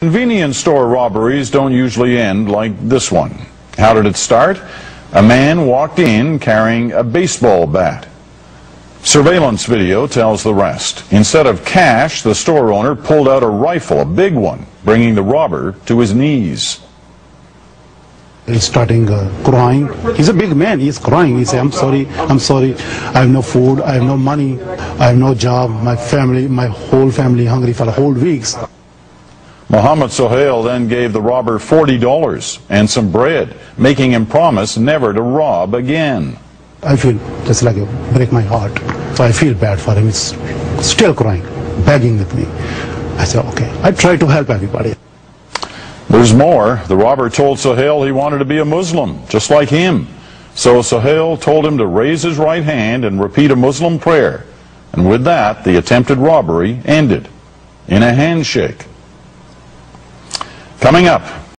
Convenience store robberies don't usually end like this one. How did it start? A man walked in carrying a baseball bat. Surveillance video tells the rest. Instead of cash, the store owner pulled out a rifle, a big one, bringing the robber to his knees. He's starting uh, crying. He's a big man. He's crying. He said, I'm sorry, I'm sorry. I have no food. I have no money. I have no job. My family, my whole family hungry for whole weeks. Mohammed Sohail then gave the robber $40 and some bread, making him promise never to rob again. I feel just like it break my heart. So I feel bad for him. He's still crying, begging with me. I said, okay. I try to help everybody. There's more. The robber told Sohail he wanted to be a Muslim, just like him. So Sohail told him to raise his right hand and repeat a Muslim prayer. And with that, the attempted robbery ended in a handshake. Coming up,